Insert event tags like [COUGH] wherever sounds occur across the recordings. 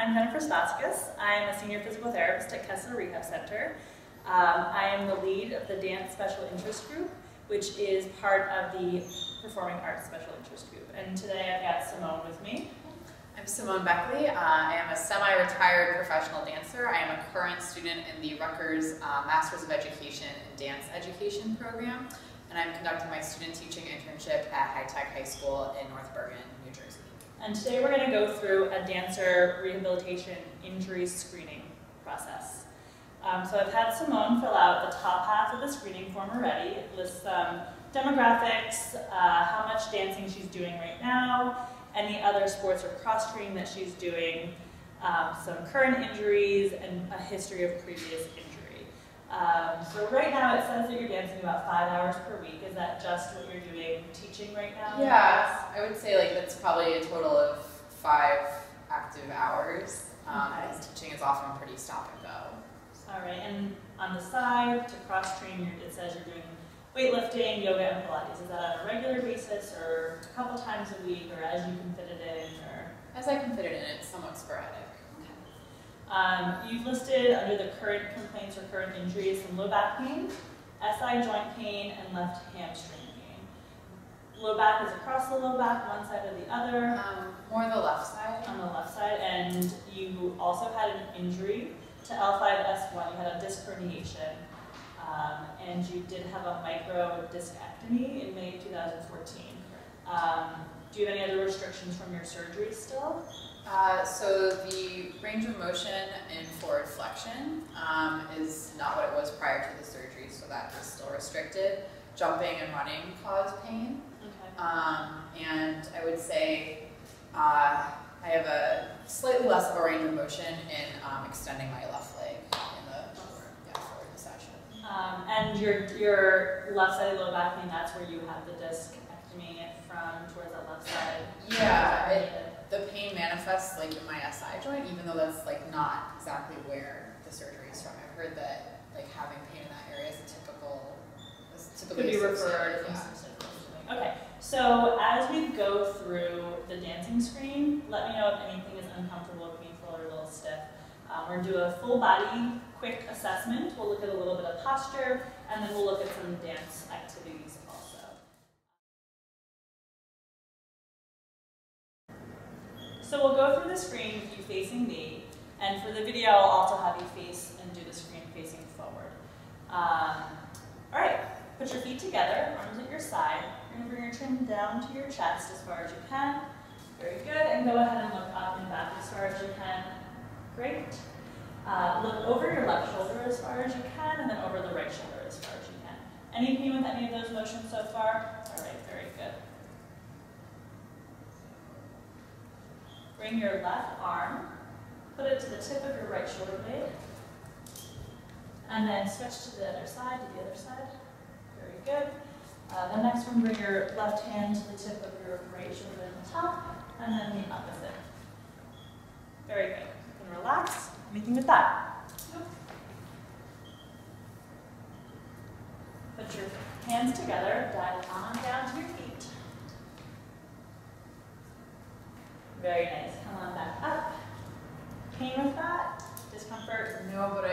I'm Jennifer Spaskis. I'm a senior physical therapist at Kessler Rehab Center. Um, I am the lead of the Dance Special Interest Group, which is part of the Performing Arts Special Interest Group. And today I've got Simone with me. I'm Simone Beckley. Uh, I am a semi-retired professional dancer. I am a current student in the Rutgers uh, Masters of Education in Dance Education program, and I'm conducting my student teaching internship at High Tech High School in North Bergen. And today we're going to go through a dancer rehabilitation injury screening process. Um, so I've had Simone fill out the top half of the screening form already. It lists um, demographics, uh, how much dancing she's doing right now, any other sports or cross training that she's doing, um, some current injuries, and a history of previous injury. Um, so right now it says that you're dancing about five hours per week. Is that just what you're doing teaching right now? Yeah, I would say like that's probably a total of five active hours. Um, Okay. Teaching is often pretty stop and go. All right, and on the side, to cross train, it says you're doing weightlifting, yoga, and Pilates. Is that on a regular basis or a couple times a week or as you can fit it in or? As I can fit it in, it's somewhat sporadic. Um, you've listed under the current complaints or current injuries some low back pain, SI joint pain, and left hamstring pain. Low back is across the low back, one side or the other, Um, more the left side. on the left side, and you also had an injury to L5S1. You had a disc herniation, um, and you did have a micro discectomy in May 2014. Um, do you have any other restrictions from your surgery still? Uh, so the range of motion in forward flexion um, is not what it was prior to the surgery, so that is still restricted. Jumping and running cause pain, Okay. um, and I would say uh, I have a slightly less of a range of motion in um, extending my left leg in the forward, yeah, forward session. Um, and your your left side low back pain, that's where you have the discectomy from towards that left side. Yeah, it, the pain manifests like in my SI joint, even though that's like not exactly where the surgery is from. I've heard that like having pain in that area is a typical, is could be referred yeah. Okay, so as we go through the dancing screen, let me know if anything is uncomfortable, painful, or a little stiff. Um, we're gonna do a full body quick assessment. We'll look at a little bit of posture, and then we'll look at some dance activities So we'll go through the screen with you facing me, and for the video, I'll also have you face and do the screen facing forward. Um, all right, put your feet together, arms at your side. You're gonna bring your chin down to your chest as far as you can. Very good, and go ahead and look up and back as far as you can. Great. Uh, look over your left shoulder as far as you can, and then over the right shoulder as far as you can. Any pain with any of those motions so far? All right, very good. Bring your left arm, put it to the tip of your right shoulder blade, and then switch to the other side, to the other side. Very good. Uh, the next one, bring your left hand to the tip of your right shoulder on the top, and then the opposite. Very good. You can relax. Anything with that? Put your hands together, dive on down to your feet. Very nice. Come on back up. Pain with that? Discomfort? No, but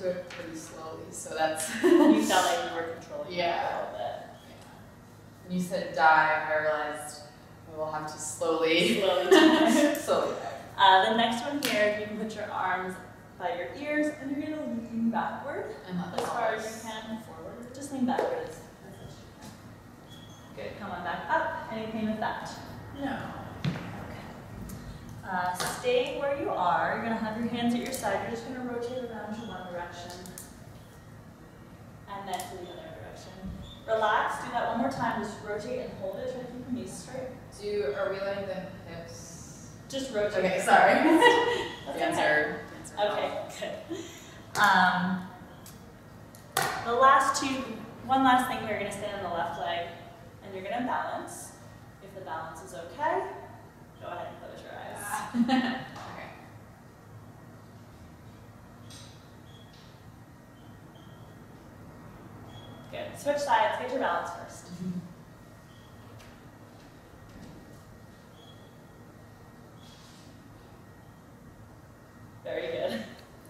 I went into it pretty slowly, so that's. [LAUGHS] You felt like you were controlling it Yeah. a little bit. Yeah. When you said dive, I realized I will have to slowly, Slowly [LAUGHS] dive. slowly dive. Uh, the next one here, you can put your arms by your ears and you're gonna lean backward And let the as far as you can forward. Just lean backwards. as much as you can. Good. Come on back up. Any pain with that? No. Uh, staying where you are, you're gonna have your hands at your side. You're just gonna rotate around to one direction and then to the other direction. Relax. Do that one more time. Just rotate and hold it. Try to keep your knees straight. Do are we letting the hips? Just rotate. Okay, sorry. [LAUGHS] That's okay. Okay, good. Um, the last two, one last thing here, you're gonna stand on the left leg and you're gonna balance. If the balance is okay, go ahead and close your eyes. [LAUGHS] okay. Good. Switch sides, get your balance first. [LAUGHS] Very good.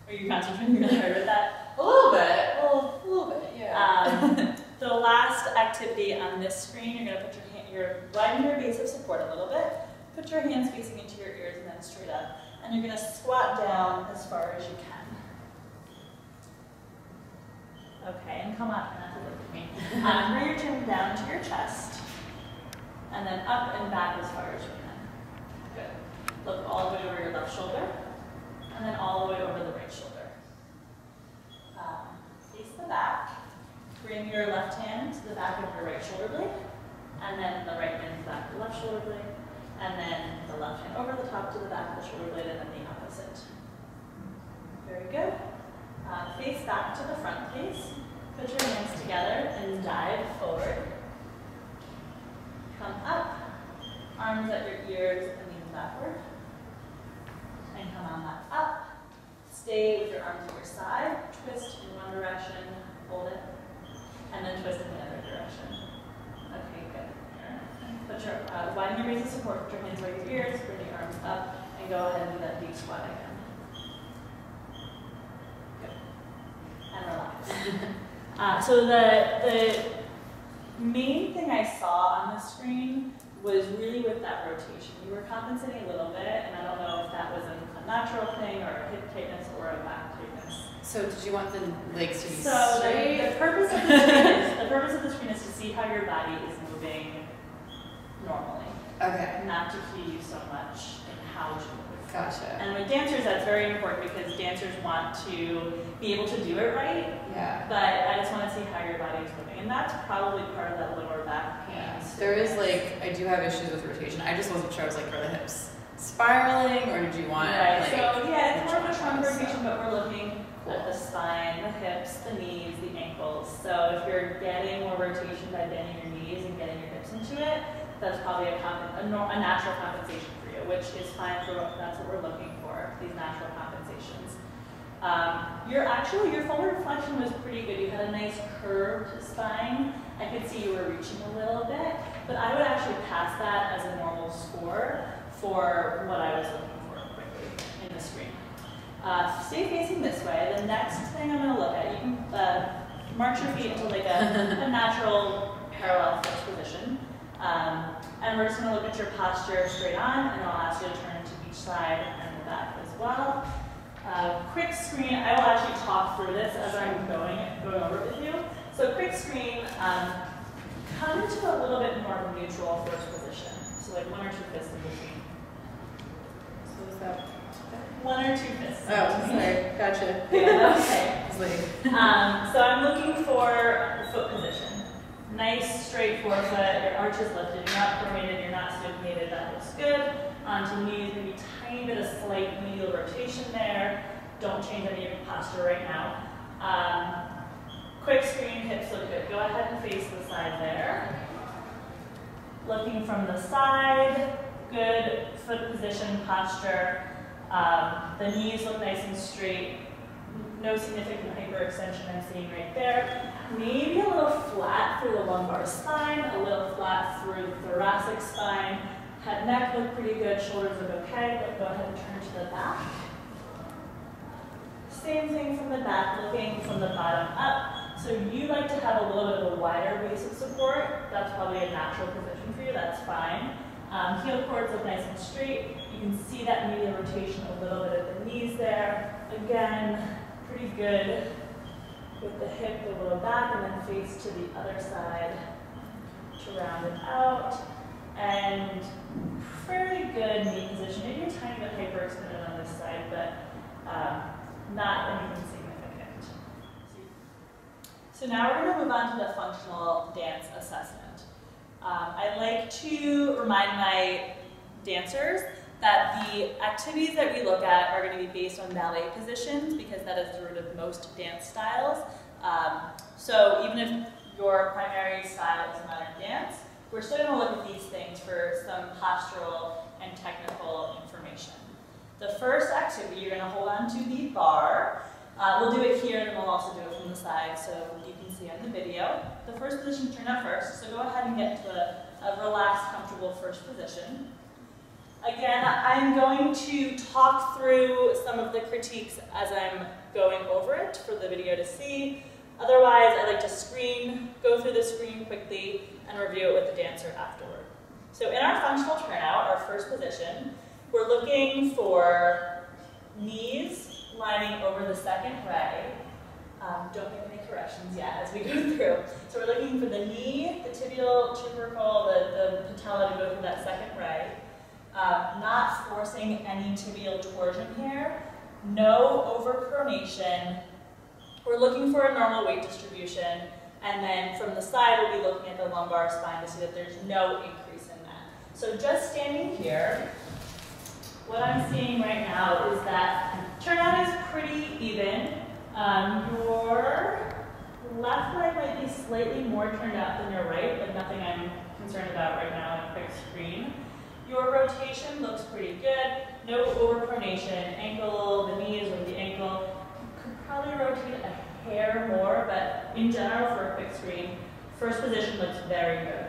Are you concentrating really hard with that? A little bit, a little, a little bit, yeah. Um, [LAUGHS] the last activity on this screen, you're gonna put your hand, you're widen your base of support a little bit, put your hands facing into your ears and then straight up, and you're gonna squat down as far as you can. Okay, and come up and look at me. Um, bring your chin down to your chest, and then up and back as far as you can. Good. Look all the way over your left shoulder, and then all the way over the right shoulder. Um, face the back. Bring your left hand to the back of your right shoulder blade, and then the right hand to the back of the left shoulder blade, and then the left hand over the top to the back the shoulder blade, and then the opposite. Very good. Uh, face back to the front, please. Put your hands together and dive forward. Come up, arms at your ears and lean backward. And come on back up. Stay with your arms at your side. Twist in one direction, hold it, and then twist in the other direction. Okay, good. Put your, uh, widen your base of support, put your hands by your ears, bring your arms up, and go ahead and do that deep squat again. Good. And relax. uh, so the, the main thing I saw on the screen was really with that rotation. You were compensating a little bit, and I don't know if that was a, natural thing or a hip tightness or a back tightness. So did you want the legs to be So the, straight? the purpose of the screen is the purpose of the screen is to see how your body is moving normally, Okay, not to cue you so much in how to move. Gotcha. And with dancers, that's very important because dancers want to be able to do it right, Yeah. but I just want to see how your body is moving, and that's probably part of that lower back pain. Yeah, there is like, I do have issues with rotation. I just wasn't sure, I was like, are the hips spiraling or did you want Right, like? so yeah, it's more of a trunk rotation, but we're looking Cool. at the spine, the hips, the knees, the ankles. So if you're getting more rotation by bending your knees and getting your hips into it, that's probably a, comp- a, a natural compensation for which is fine for that's what we're looking for, these natural compensations. Um, your actual, your forward flexion was pretty good. You had a nice curved spine. I could see you were reaching a little bit, but I would actually pass that as a normal score for what I was looking for quickly in the screen. Uh, stay facing this way. The next thing I'm going to look at, you can uh, march your feet into like a, a natural parallel fixed position. Um, and we're just going to look at your posture straight on, and I'll ask you to turn to each side and the back as well. Uh, quick screen, I will actually talk through this as I'm going, going over it with you. So quick screen, um, come into a little bit more of a neutral first position. So like one or two fists in between. So is that? One or two fists. Oh, sorry, gotcha. [LAUGHS] Yeah, okay. [LAUGHS] Um, so I'm looking for foot position. Nice straight forefoot, your arch is lifted, you're not pronated, you're not supinated, that looks good. Onto knees, maybe tiny bit of slight medial rotation there. Don't change any of your posture right now. Um, quick screen, hips look good. Go ahead and face the side there. Looking from the side, good foot position, posture. Um, the knees look nice and straight. No significant hyperextension I'm seeing right there. Maybe a little flat through the lumbar spine, a little flat through the thoracic spine. Head neck look pretty good, shoulders look okay, but go ahead and turn to the back. Same thing from the back, looking from the bottom up. So you like to have a little bit of a wider base of support. That's probably a natural position for you, that's fine. Um, heel cords look nice and straight. You can see that medial rotation a little bit at the knees there. Again, pretty good with the hip a little back and then face to the other side to round it out. And fairly good knee position. Maybe a tiny bit hyperextended on this side, but um, not anything significant. So now we're going to move on to the functional dance assessment. Um, I like to remind my dancers that the activities that we look at are going to be based on ballet positions because that is the root of most dance styles. Um, so even if your primary style is modern dance, we're still going to look at these things for some postural and technical information. The first activity, you're going to hold on to the bar. Uh, we'll do it here and we'll also do it from the side so you can see on the video. The first position turned up first, so go ahead and get to a, a relaxed, comfortable first position. Again, I'm going to talk through some of the critiques as I'm going over it for the video to see. Otherwise, I like to screen, go through the screen quickly, and review it with the dancer afterward. So in our functional turnout, our first position, we're looking for knees lining over the second ray. Um, don't make any corrections yet as we go [LAUGHS] through. So we're looking for the knee, the tibial tubercle, the, the patella to go through that second ray. Uh, not forcing any tibial torsion here. No overpronation. We're looking for a normal weight distribution. And then from the side, we'll be looking at the lumbar spine to see that there's no increase in that. So just standing here, what I'm seeing right now is that turnout is pretty even. Um, your left leg might be slightly more turned out than your right, but nothing I'm concerned about right now in a quick screen. Your rotation looks pretty good. No overpronation. Ankle, the knees with the ankle. Could probably rotate a hair more, but in general for a quick screen, first position looks very good.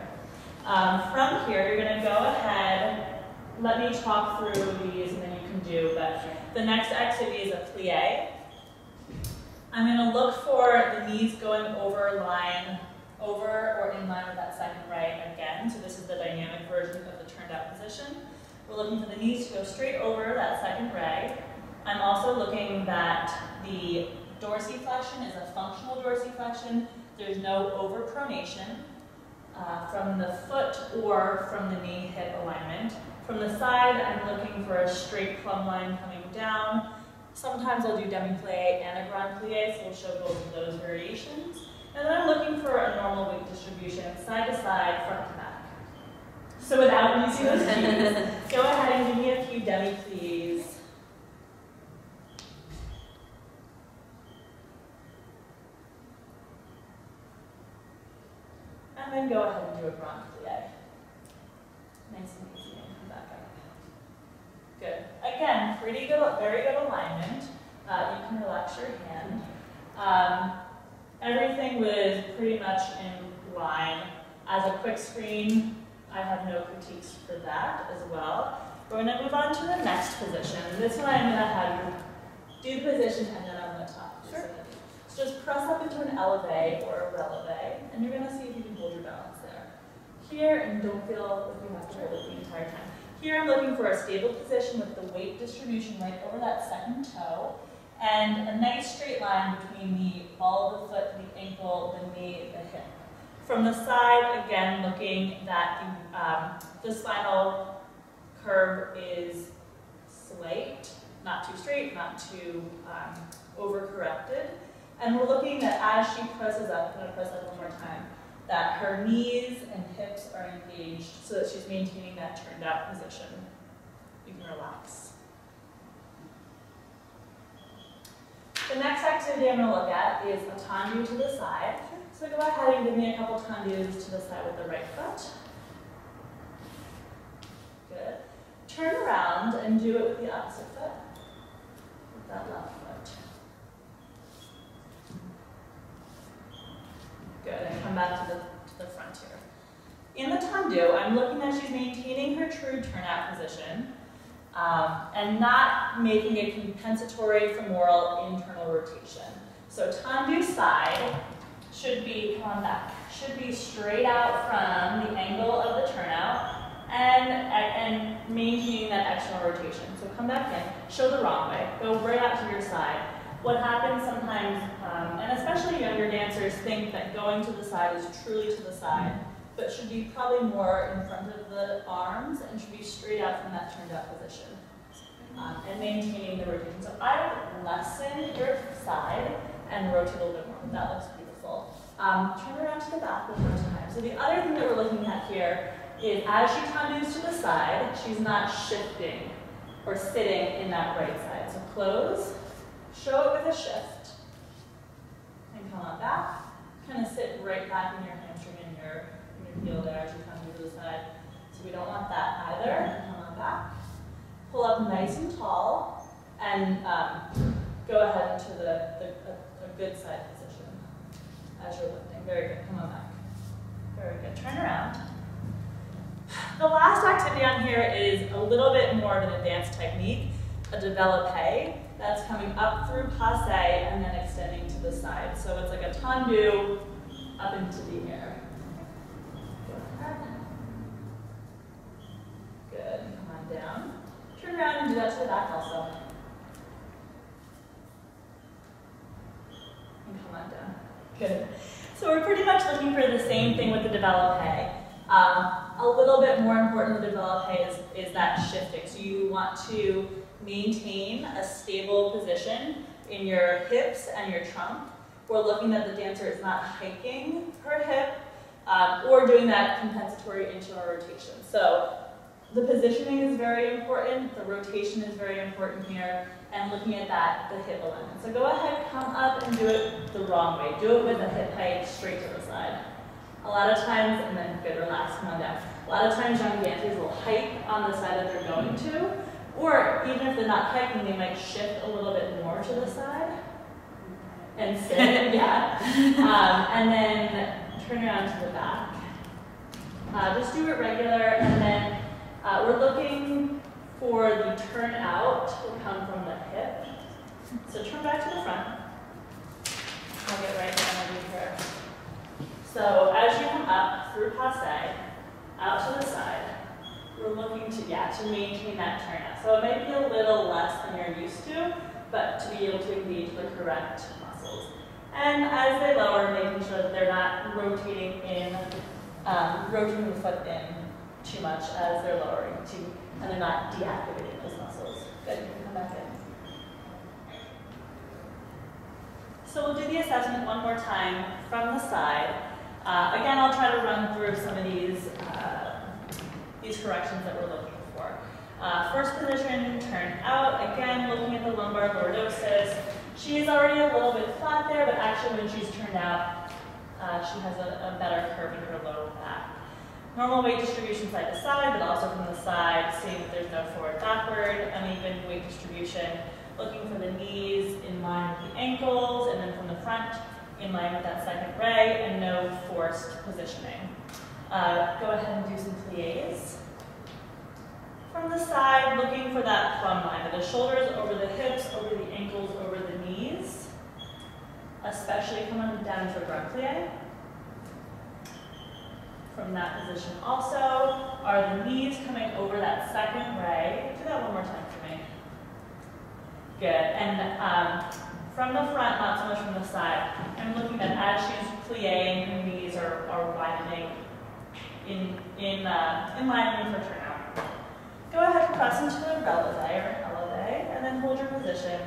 Um, from here, you're going to go ahead, let me talk through these and then you can do, but the next activity is a plie. I'm going to look for the knees going over line, over or in line with that second right again. So this is the dynamic version of the turned out position. We're looking for the knees to go straight over that second ray. I'm also looking that the dorsiflexion is a functional dorsiflexion. There's no overpronation uh, from the foot or from the knee-hip alignment. From the side, I'm looking for a straight plumb line coming down. Sometimes I'll do demi-plie and a grand plie, so we'll show both of those variations. And then I'm looking for a normal weight distribution, side to side, front to back. So without using those [LAUGHS] cues, go ahead and give me a few demi-plies. And then go ahead and do a grand plie. Nice and easy and come back up. Good. Again, pretty good, very good alignment. Uh, you can relax your hand. Um, everything was pretty much in line. As a quick screen, I have no critiques for that as well. We're going to move on to the next position. This one I'm going to have you do the position and then I'm going to talk. Sure. So just press up into an eleve or a releve, and you're going to see if you can hold your balance there. Here, and don't feel like you have to hold it the entire time. Here I'm looking for a stable position with the weight distribution right over that second toe, and a nice straight line between the ball of the foot, the ankle, the knee, the hip. From the side, again, looking that the, um, the spinal curve is slight, not too straight, not too um, overcorrected. And we're looking that as she presses up, I'm to press up one more time, that her knees and hips are engaged so that she's maintaining that turned out position. You can relax. The next activity I'm going to look at is a tendu to the side. So go ahead and give me a couple tendus to the side with the right foot. Good. Turn around and do it with the opposite foot, with that left foot. Good, and come back to the, to the front here. In the tendu, I'm looking that she's maintaining her true turnout position um, and not making a compensatory femoral internal rotation. So tendu side should be, come on back, should be straight out from the angle of the turnout and, and maintaining that external rotation. So come back in, show the wrong way, go right out to your side. What happens sometimes, um, and especially younger dancers think that going to the side is truly to the side, but should be probably more in front of the arms and should be straight out from that turned out position. Um, and maintaining the rotation. So I would lessen your side and rotate a little bit more. That looks. Um, turn around to the back one more time. So the other thing that we're looking at here is as she tendus to the side, she's not shifting or sitting in that right side. So close, show it with a shift, and come on back. Kind of sit right back in your hamstring and your, in your heel there as you come to the side. So we don't want that either. Come on back. Pull up nice and tall, and um, go ahead into the, the a good side position as you're lifting. Very good. Come on back. Very good. Turn around. The last activity on here is a little bit more of an advanced technique, a developpe. That's coming up through passe and then extending to the side. So it's like a tendu up into the air. Good, come on down. Turn around and do that to the back also. And come on down. Good. So we're pretty much looking for the same thing with the developpe. Um, a little bit more important with the developpe is, is that shifting. So you want to maintain a stable position in your hips and your trunk. We're looking that the dancer is not hiking her hip um, or doing that compensatory internal rotation. So the positioning is very important, the rotation is very important here, and looking at that, the hip alignment. So go ahead, come up and do it the wrong way. Do it with the hip height straight to the side. A lot of times, and then good, relax, come on down. A lot of times young dancers will hike on the side that they're going to, or even if they're not hiking, they might shift a little bit more to the side and sit, [LAUGHS] yeah. Um, and then turn around to the back. Uh, just do it regular, and then uh, we're looking for the turn out to come from the hip. So turn back to the front. I'll get right down here. So as you come up through passe, out to the side, we're looking to, yeah, to maintain that turnout. So it may be a little less than you're used to, but to be able to engage the correct muscles. And as they lower, making sure that they're not rotating in, um, rotating the foot in too much as they're lowering too, and they're not deactivating those muscles. Good, you can come back in. So we'll do the assessment one more time from the side. Uh, again, I'll try to run through some of these uh, these corrections that we're looking for. Uh, first position, turn out. Again, looking at the lumbar lordosis. She's already a little bit flat there, but actually when she's turned out, uh, she has a, a, better curve in her lower back. Normal weight distribution side to side, but also from the side, seeing that there's no forward backward, uneven weight distribution. Looking for the knees in line with the ankles, and then from the front, in line with that second ray, and no forced positioning. Uh, go ahead and do some plies. From the side, looking for that plumb line, of the shoulders over the hips, over the ankles, over the knees, especially coming down to a grand plie. From that position also, are the knees coming over that second ray? Do that one more time for me. Good, and um, from the front, not so much from the side. I'm looking at as she's plieing, her knees are, are widening in, in, uh, in line with her turnout. Go ahead and press into the releve or eleve, and then hold your position.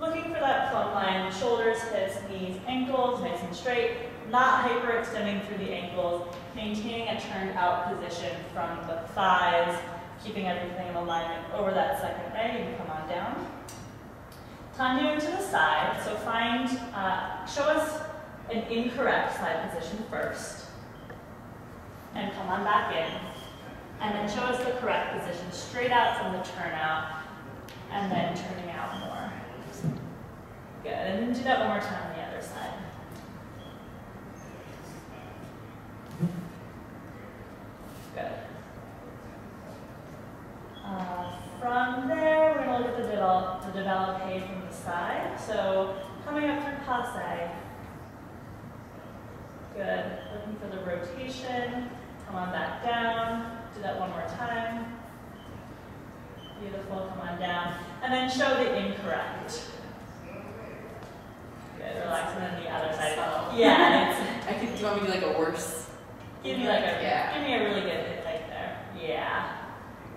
Looking for that plumb line, shoulders, hips, knees, ankles, nice and straight, not hyperextending through the ankles, maintaining a turned out position from the thighs, keeping everything in alignment over that second. You can come on down. Tendu to the side, so find, uh, show us an incorrect side position first and come on back in. And then show us the correct position, straight out from the turnout, and then turning out more. Good, and do that one more time on the other side. Good. Uh, from there, we're going to look at the, develop, the developpe from the side. So coming up through passe. Good. Looking for the rotation. Come on back down. Do that one more time. Beautiful. Come on down. And then show the incorrect. Good. Relax. And then the other side. Yeah. [LAUGHS] I could, do you want me to do like a worse? Give me like a yeah. give me a really good hit right there. Yeah.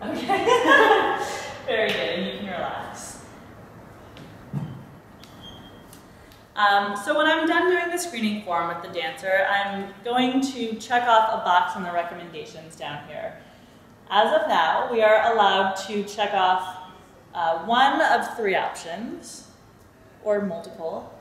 Okay. Very good. And you can relax. Um, so when I'm done doing the screening form with the dancer, I'm going to check off a box on the recommendations down here. As of now, we are allowed to check off uh, one of three options, or multiple.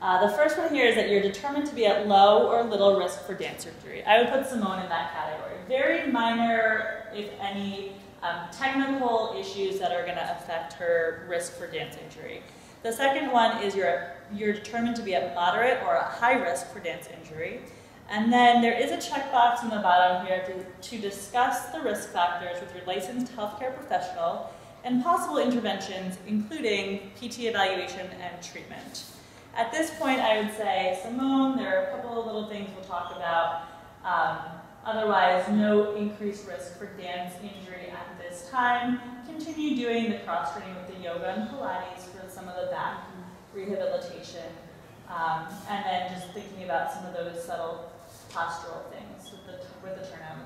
Uh, the first one here is that you're determined to be at low or little risk for dance injury. I would put Simone in that category. Very minor, if any, um, technical issues that are going to affect her risk for dance injury. The second one is you're, you're determined to be at moderate or a high risk for dance injury. And then there is a checkbox in the bottom here to, to discuss the risk factors with your licensed healthcare professional and possible interventions, including PT evaluation and treatment. At this point, I would say, Simone, there are a couple of little things we'll talk about. Um, otherwise, no increased risk for dance injury at this time. Continue doing the cross-training with the yoga and Pilates for some of the back rehabilitation. Um, and then just thinking about some of those subtle postural things with the, with the turnout